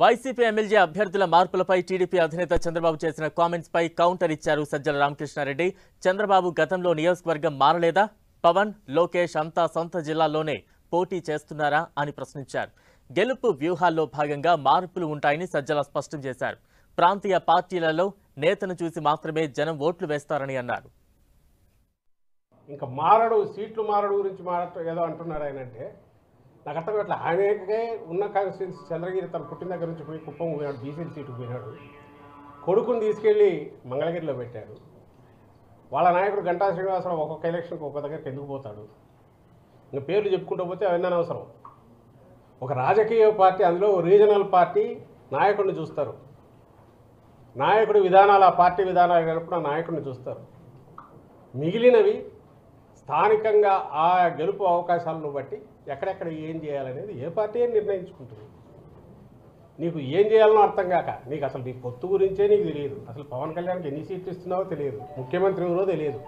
YCP MLA అభ్యర్థుల మార్పులపై TDP అధినేత చంద్రబాబు చేసిన కామెంట్స్ పై కౌంటర్ ఇచ్చారు సజ్జల రామకృష్ణారెడ్డి. చంద్రబాబు గతంలో నియోజకవర్గం మారలేదా? పవన్ లోకేష్ అంతా సొంత జిల్లాలోనే పోటీ చేస్తున్నారా అని ప్రశ్నించారు. గెలుపు వ్యూహాల్లో భాగంగా మార్పులు ఉంటాయని సజ్జల స్పష్టం చేశారు. ప్రాంతీయ పార్టీలలో నేతను చూసి మాత్రమే జనం ఓట్లు వేస్తారని అన్నారు. ఇంకా మారడు సీట్లు మారడు గురించి మారట ఏదో అంటున్నాడు ఆయన అంటే నాకు అర్థం కావట్లేదు ఆయనకే ఉన్న కాన్స్టిట్యూన్సీ చంద్రగిరి తన పుట్టిన దగ్గర నుంచి పోయి కుప్పం పోయినాడు బీసీల సీటుకు పోయినాడు. కొడుకుని తీసుకెళ్ళి మంగళగిరిలో పెట్టాడు వాళ్ళ నాయకుడు గంటా శ్రీనివాసరావు ఒక్కొక్క ఎలక్షన్కి ఒక్కొక్క దగ్గరికి ఎందుకు పోతాడు? ఇంకా పేర్లు చెప్పుకుంటూ పోతే అవన్నీ అనవసరం. ఒక రాజకీయ పార్టీ అందులో రీజనల్ పార్టీ నాయకుడిని చూస్తారు. నాయకుడి విధానాలు ఆ పార్టీ విధానాలు కలిపిన నాయకుడిని చూస్తారు. మిగిలినవి స్థానికంగా ఆ గెలుపు అవకాశాలను బట్టి ఎక్కడెక్కడ ఏం చేయాలనేది ఏ పార్టీ అని నిర్ణయించుకుంటుంది. నీకు ఏం చేయాలనో అర్థం కాక నీకు అసలు నీ పొత్తు గురించే నీకు తెలియదు. అసలు పవన్ కళ్యాణ్కి ఎన్ని సీట్లు ఇస్తున్నావో తెలియదు. ముఖ్యమంత్రి ఎవరో తెలియదు.